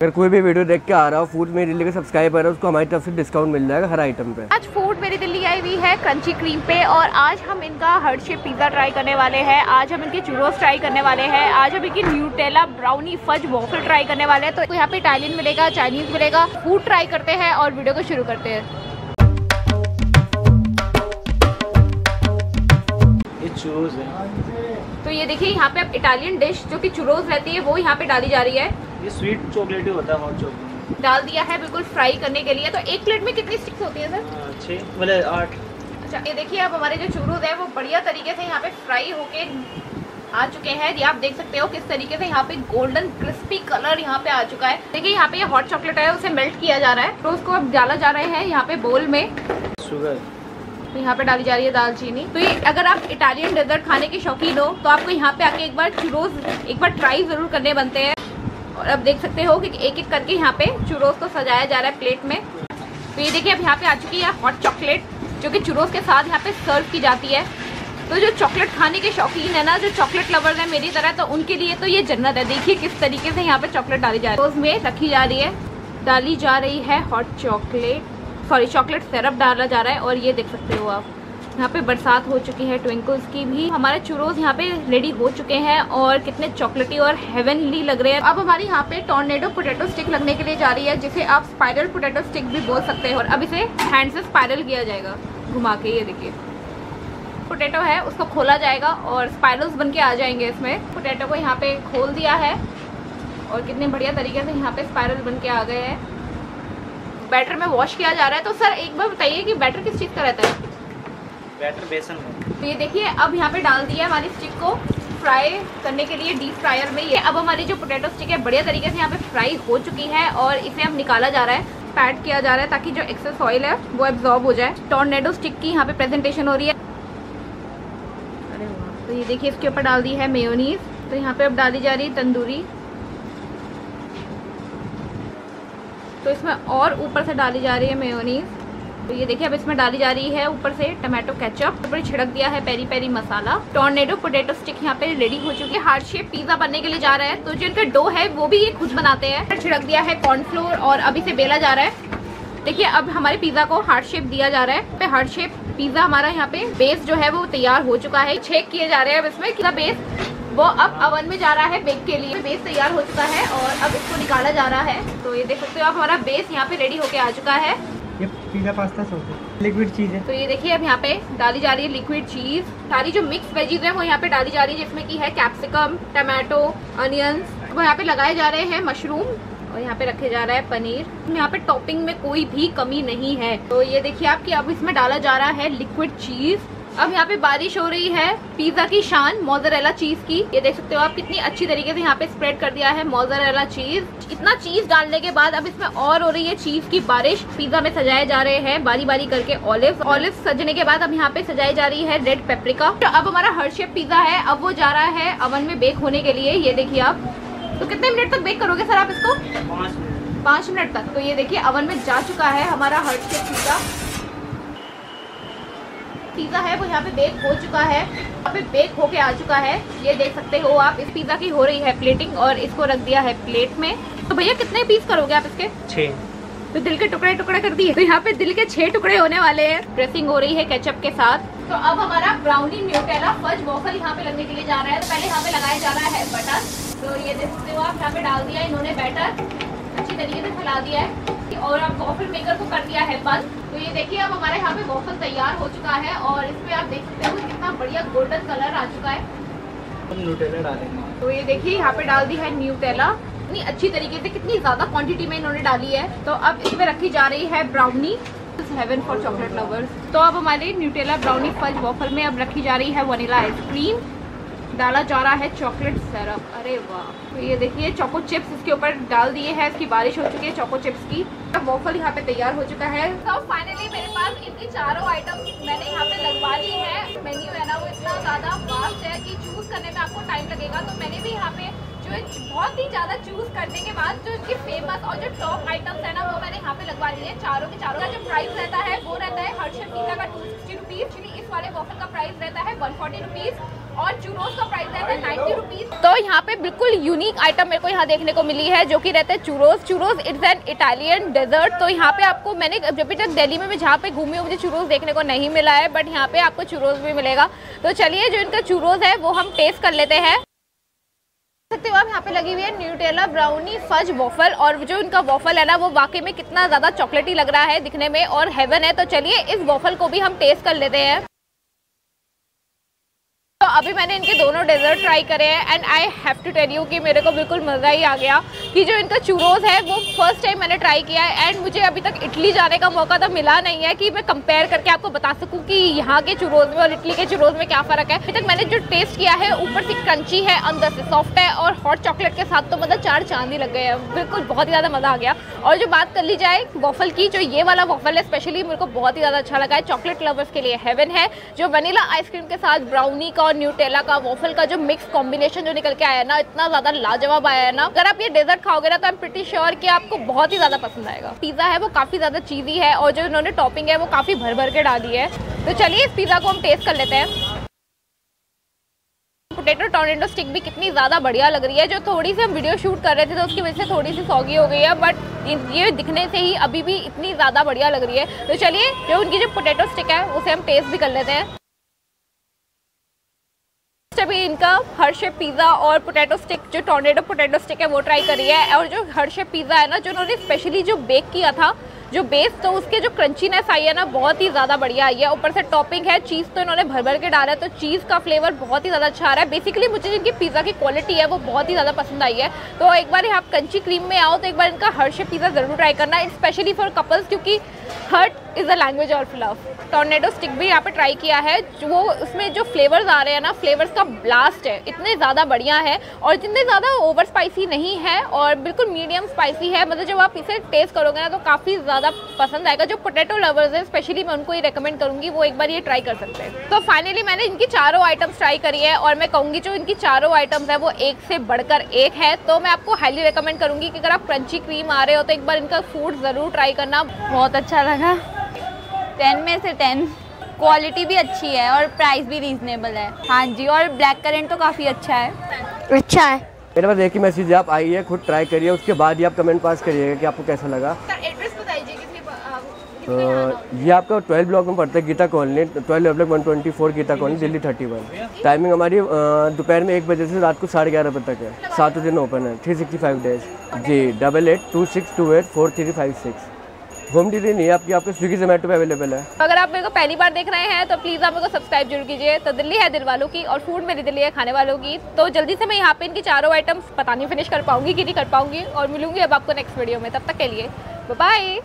अगर कोई भी वीडियो देख के आ रहा हो फ़ूड मेरी दिल्ली का सब्सक्राइब है उसको हमारी तरफ़ से डिस्काउंट मिल जाएगा हर आइटम पे। आज फ़ूड मेरी दिल्ली आई हुई है क्रंची क्रीम पे और आज हम इनका हर्ट शेप पिज़्ज़ा ट्राई करने वाले हैं। आज हम इनके चूरोस ट्राई करने वाले हैं। आज हम इनकी Nutella brownie fudge waffle try करने वाले हैं। तो यहाँ पे इटालियन मिलेगा चाइनीज़ मिलेगा फ़ूड ट्राई करते हैं और वीडियो को शुरू करते हैं। है। तो ये देखिए यहाँ पे अब इटालियन डिश जो कि चुरोज रहती है वो यहाँ पे डाली जा रही है। ये स्वीट चॉकलेट ही होता है हॉट चॉकलेट डाल दिया है बिल्कुल फ्राई करने के लिए। तो एक प्लेट में कितनी स्टिक्स होती है सर छः मतलब आठ। अच्छा ये देखिए अब हमारे जो चूरूज है वो बढ़िया तरीके से यहाँ पे फ्राई होके आ चुके हैं। ये आप देख सकते हो किस तरीके से यहाँ पे गोल्डन क्रिस्पी कलर यहाँ पे आ चुका है। देखिए यहाँ पे ये हॉट चॉकलेट है उसे मेल्ट किया जा रहा है। तो उसको अब डाला जा रहा है यहाँ पे बोल में। शुगर तो यहाँ पे डाली जा रही है दालचीनी। तो ये अगर आप इटालियन डेजर्ट खाने के शौकीन हो तो आपको यहाँ पे आके एक बार चूरोज एक बार ट्राई ज़रूर करने बनते हैं। और अब देख सकते हो कि एक एक करके यहाँ पे चूरोज को सजाया जा रहा है प्लेट में। तो ये देखिए, अब यहाँ पे आ चुकी है हॉट चॉकलेट जो कि चूरोज के साथ यहाँ पे सर्व की जाती है। तो जो चॉकलेट खाने के शौकीन है ना, जो चॉकलेट लवर्स है मेरी तरह तो उनके लिए तो ये जन्नत है। देखिए किस तरीके से यहाँ पे चॉकलेट डाली जा रही है। उसमें रखी जा रही है, डाली जा रही है hot chocolate sorry chocolate syrup डाला जा रहा है, और ये देख सकते हो आप। यहाँ पे बरसात हो चुकी है ट्विंकल्स की भी। हमारे चुरोज यहाँ पे रेडी हो चुके हैं और कितने चॉकलेटी और हेवनली लग रहे हैं। अब हमारी यहाँ पे टॉर्नेडो पोटैटो स्टिक लगने के लिए जा रही है, जिसे आप स्पाइरल पोटैटो स्टिक भी बोल सकते हैं। और अब इसे हैंड से स्पाइरल किया जाएगा, घुमा के। ये देखिए। पोटैटो है, उसको खोला जाएगा और स्पाइरल्स बन के आ जाएँगे इसमें। पोटैटो को यहाँ पे खोल दिया है और कितने बढ़िया तरीके से यहाँ पे स्पाइरल बन के आ गए हैं। बैटर में वॉश किया जा रहा है। तो सर एक बार बताइए कि बैटर किस चीज़ का रहता है? बैटर बेसन में तो ये देखिए, अब यहाँ पे डाल दिया हमारी स्टिक को फ्राई करने के लिए डीप फ्रायर में। ये अब हमारी जो पोटैटो स्टिक है, बढ़िया तरीके से यहाँ पे फ्राई हो चुकी है और इसे अब निकाला जा रहा है पैड किया जा रहा है ताकि जो एक्सेस ऑयल है वो एब्जॉर्ब हो जाए। टॉर्नेडो स्टिक की यहाँ पे प्रेजेंटेशन हो रही है। अरे तो ये देखिए, इसके ऊपर डाल दी है मेयोनीज तो यहाँ पे अब डाली जा रही है तंदूरी। तो इसमें और ऊपर से डाली जा रही है मेयोनीज तो ये देखिए, अब इसमें डाली जा रही है ऊपर से टमाटो केचप। ऊपर छिड़क दिया है peri peri masala. Tornado potato stick यहाँ पे रेडी हो चुकी है। हार्ड शेप पिज्जा बनने के लिए जा रहा है। तो जो इनका डो है, वो भी ये खुद बनाते हैं। छिड़क दिया है कॉर्नफ्लोर और अब इसे बेला जा रहा है। देखिए, अब हमारे पिज्जा को हार्ड शेप दिया जा रहा है। हार्ड शेप पिज्जा हमारा यहाँ पे बेस जो है, वो तैयार हो चुका है। छेक किए जा रहे हैं अब इसमें पिज्जा बेस वो अब अवन में जा रहा है बेक के लिए। बेस तैयार हो चुका है और अब इसको निकाला जा रहा है। तो ये देख सकते हो आप हमारा बेस यहाँ पे रेडी होके आ चुका है। ये पिज़्ज़ा पास्ता सॉस है। लिक्विड चीज़ है। तो ये देखिए, अब यहाँ पे डाली जा रही है लिक्विड चीज़ सारी जो मिक्स वेजीज है, वो यहाँ पे डाली जा रही है, जिसमें की है कैप्सिकम टमाटो अनियंस वो यहाँ पे लगाए जा रहे हैं मशरूम और यहाँ पे रखे जा रहा है पनीर। यहाँ पे टॉपिंग में कोई भी कमी नहीं है। तो ये देखिए आपकी अब इसमें डाला जा रहा है लिक्विड चीज़ अब यहाँ पे बारिश हो रही है। पिज्जा की शान मोजरेला चीज़ की। ये देख सकते हो आप कितनी अच्छी तरीके से यहाँ पे स्प्रेड कर दिया है मोजरेला चीज़ इतना चीज़ डालने के बाद अब इसमें और हो रही है चीज़ की बारिश। पिज्जा में सजाए जा रहे हैं बारी बारी करके ऑलिव ऑलिव सजने के बाद अब यहाँ पे सजाई जा रही है रेड पेप्रिका तो अब हमारा हर शेप पिज्जा है। अब वो जा रहा है अवन में बेक होने के लिए। ये देखिए आप। तो कितने मिनट तक बेक करोगे सर आप इसको? पाँच मिनट पाँच मिनट तक। तो ये देखिए अवन में जा चुका है हमारा हर्ट शेप पिज्जा पिज्जा है वो यहाँ पे बेक हो चुका है। यहाँ पे बेक होके आ चुका है। ये देख सकते हो आप इस पिज्जा की हो रही है प्लेटिंग और इसको रख दिया है प्लेट में। तो भैया कितने पीस करोगे आप इसके? छः तो दिल के टुकड़े टुकड़े कर दिए। तो यहाँ पे दिल के छह टुकड़े होने वाले हैं। ड्रेसिंग हो रही है केचप के साथ। तो अब हमारा ब्राउनी न्यूटेला फज वॉफल यहाँ पे लगने के लिए जा रहा है। तो पहले यहाँ पे लगाया जा रहा है बटर तो ये देख सकते हो आप यहाँ पे डाल दिया इन्होंने बैटर अच्छी तरीके से फैला दिया है। और अब वॉफल मेकर को कर दिया है बंद तो ये देखिए अब हमारे यहाँ पे वॉफल तैयार हो चुका है और इसमें आप देख सकते हो कितना बढ़िया गोल्डन कलर आ चुका है। न्यूटेला डालेंगे। तो ये देखिए यहाँ पे डाल दी है न्यूटेला इतनी अच्छी तरीके से कितनी ज़्यादा क्वांटिटी में इन्होंने डाली है। तो अब इसमें रखी जा रही है brownie heaven for chocolate lovers तो अब हमारे न्यूटेला ब्राउनी फज वॉफल में अब रखी जा रही है वनीला आइसक्रीम डाला जा रहा है चॉकलेट सिरप अरे वाह। तो ये देखिए चोको चिप्स इसके ऊपर डाल दिए हैं, इसकी बारिश हो चुकी है चोको चिप्स की। वॉफल यहाँ पे तैयार हो चुका है। तो फाइनली मेरे पास इतनी चारों आइटम मैंने यहाँ पे लगवा ली है। मेन्यू है ना, वो इतना ज़्यादा वास्ट है कि चूज़ करने में आपको टाइम लगेगा। तो मैंने भी यहाँ पे जो बहुत ही ज़्यादा चूज़ करने के बाद जो इसकी फ़ेमस और जो टॉप आइटम्स है ना, वो मैंने यहाँ पे लगवा ली है। चारों के चारों का जो प्राइस रहता है, वो रहता है हर शेप पिज्जा का टू सिक्सटी रुपीज़ इस वाले वॉफल का प्राइस रहता है वन फोर्टी रुपीज़ और चूरोस का प्राइस रहता है नाइन्टी रुपीज़ तो यहाँ पे बिल्कुल यूनिक आइटम मेरे को यहाँ देखने को मिली है जो कि रहते हैं churros churros it's an Italian dessert तो यहाँ पे आपको मैंने जब भी तक दिल्ली में मैं जहाँ पे घूमी हूँ मुझे चूरोस देखने को नहीं मिला है बट यहाँ पे आपको चूरोस भी मिलेगा। तो चलिए जो इनका चूरोस है वो हम टेस्ट कर लेते हैं। सकते हो आप यहाँ पे लगी हुई है न्यूटेला ब्राउनी फज वॉफल और जो इनका वॉफल है ना वो वाकई में कितना ज़्यादा चॉकलेटी लग रहा है दिखने में और हेवन है। तो चलिए इस वॉफल को भी हम टेस्ट कर लेते हैं। तो अभी मैंने इनके दोनों डेजर्ट ट्राई करे हैं and I have to tell you कि मेरे को बिल्कुल मज़ा ही आ गया कि जो इनका चूरोज है, वो फ़र्स्ट टाइम मैंने ट्राई किया है एंड मुझे अभी तक इटली जाने का मौका तो मिला नहीं है कि मैं कंपेयर करके आपको बता सकूँ कि यहाँ के चूरोज में और इटली के चूरोज में क्या फ़र्क है। अभी तक मैंने जो टेस्ट किया है, ऊपर से क्रंची है, अंदर से सॉफ्ट है, और हॉट चॉकलेट के साथ तो मतलब चार चाँद ही लग गए हैं। बिल्कुल बहुत ही ज़्यादा मज़ा आ गया। और जो बात कर ली जाए वॉफल की, जो ये वाला वॉफल है स्पेशली मेरे को बहुत ही ज़्यादा अच्छा लगा है। चॉकलेट लवर्स के लिए हेवन है, जो वनीला आइसक्रीम के साथ ब्राउनी का न्यूटेला का वॉफल का जो मिक्स कॉम्बिनेशन जो निकल के आया है ना, इतना ज़्यादा लाजवाब आया है ना। अगर आप ये डेजर्ट खाओगे ना तो आई एम प्रिटी श्योर कि आपको बहुत ही ज़्यादा पसंद आएगा। पिज्जा है, वो काफ़ी ज़्यादा चीजी है और जो इन्होंने टॉपिंग है, वो काफ़ी भर भर के डाली है। तो चलिए, इस पिज्जा को हम टेस्ट कर लेते हैं। पोटेटो टोर्नेडो स्टिक भी कितनी ज़्यादा बढ़िया लग रही है, जो थोड़ी सी हम वीडियो शूट कर रहे थे तो उसकी वजह से थोड़ी सी सौगी हो गई है बट ये दिखने से ही अभी भी इतनी ज़्यादा बढ़िया लग रही है। तो चलिए, जो उनकी जो पोटेटो स्टिक है, उसे हम टेस्ट भी कर लेते हैं। अभी इनका हर्षे पिज़्ज़ा और पोटैटो स्टिक जो टोर्नेडो पोटैटो स्टिक है, वो ट्राई करी है। और जो हर्षे पिज़्ज़ा है ना, जो उन्होंने स्पेशली जो बेक किया था जो बेस तो उसके जो क्रंचीनेस आई है ना, बहुत ही ज़्यादा बढ़िया आई है। ऊपर से टॉपिंग है चीज़ तो इन्होंने भर भर के डाला है तो चीज़ का फ्लेवर बहुत ही ज़्यादा अच्छा आ रहा है। बेसिकली मुझे जिनकी पिज़्ज़ा की क्वालिटी है, वो बहुत ही ज़्यादा पसंद आई है। तो एक बार आप कंची क्रीम में आओ तो एक बार इनका हर्ष पिज़्ज़ा ज़रूर ट्राई करना स्पेशली फॉर कपल्स क्योंकि heart is the language of love tornado stick भी यहाँ पे ट्राई किया है, वो उसमें जो फ्लेवर्स आ रहे हैं ना फ्लेवर्स का ब्लास्ट है। इतने ज़्यादा बढ़िया है, और जितने ज़्यादा ओवर स्पाइसी नहीं है, और बिल्कुल मीडियम स्पाइसी है मतलब जब आप इसे टेस्ट करोगे ना तो काफ़ी ज़्यादा पसंद आएगा जो पोटैटो लवर्स है स्पेशली मैं उनको ही रिकमेंड करूँगी वो एक बार ये ट्राई कर सकते हैं। तो फाइनली मैंने इनकी चारों आइटम्स ट्राई करी है और मैं कहूँगी जो इनकी चारों आइटम्स है वो एक से बढ़कर एक है। तो मैं आपको हाईली रिकमेंड करूँगी कि अगर आप क्रंची क्रीम आ रहे हो तो एक बार इनका फ़ूड ज़रूर ट्राई करना। बहुत अच्छा लगा। टेन में से टेन क्वालिटी भी अच्छी है और प्राइस भी रीजनेबल है। हाँ जी और ब्लैक करेंट तो काफ़ी अच्छा है। अच्छा है। मेरे पास एक ही मैसेज आप आइए खुद ट्राई करिए उसके बाद ही आप कमेंट पास करिएगा कि आपको कैसा लगा एड्रेस बताइए किसी अ, ये आपका ट्वेल्व ब्लॉक में पड़ता है Geeta colony twelve block one twenty four Geeta colony, Delhi thirty one timing हमारी दोपहर में एक बजे से रात को साढ़े ग्यारह बजे तक है। सातों दिन ओपन है थ्री सिक्सटी फाइव डेज़ जी double eight two six two eight four three five six home delivery नहीं है, आपकी, आपके स्विगी जोमेटो पे अवेलेबल है। अगर आप मेरे को पहली बार देख रहे हैं तो प्लीज़ आप मेरे को सब्सक्राइब ज़रूर कीजिए। तो दिल्ली है दिल वालों की और फ़ूड मेरी दिल्ली है खाने वालों की। तो जल्दी से मैं यहाँ पे इनकी चारों आइटम्स पता नहीं फिनिश कर पाऊँगी कि नहीं कर पाऊँगी। और मिलूँगी अब आपको नेक्स्ट वीडियो में। तब तक के लिए बाय